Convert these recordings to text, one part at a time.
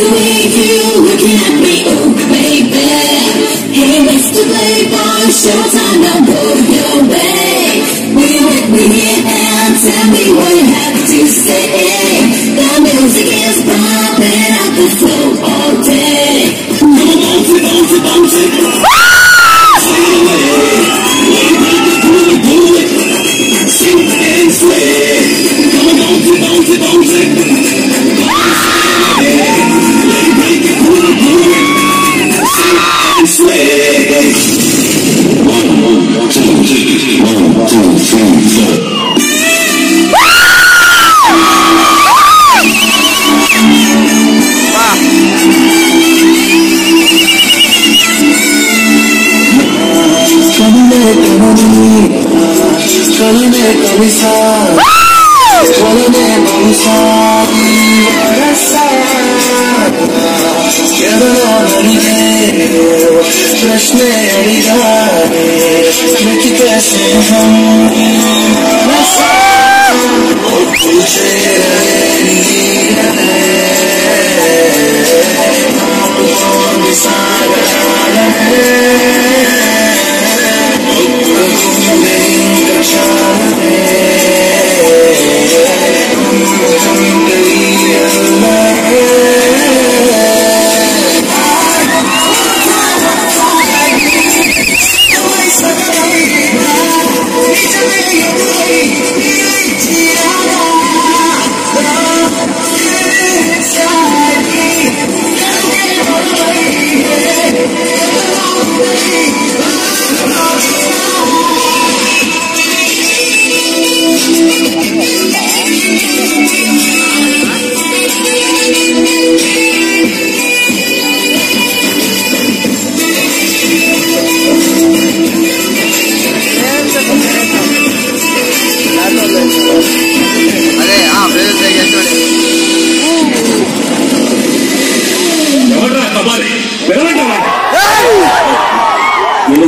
the way you look at me, ooh, baby. Hey, Mr. Playboy, showtime, I'll go your way. Will it be here and tell me what you have to say? The music is pumping out the floor all day. Come on, bounce it, bounce it, bounce it. Shoot and swing. Come on, bounce it, bounce it. I'm free. One, one, two, three, one, two, three, four. Kalime kavisa Kalime kavisa Kalime kavisa blessings.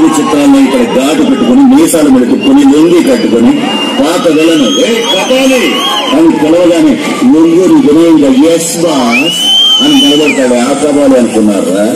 Telugu చిత్రాల్లో ఇక్కడ ఘాటు పెట్టుకుని మీసాలు పెట్టుకుని లొంగి కట్టుకుని పాత వెళ్ళను ఏ అని పిలవగానే లొంగుని వినయంగా ఎస్ బాస్ అని నిలబడతాడు ఆ కబాలి అనుకున్నారా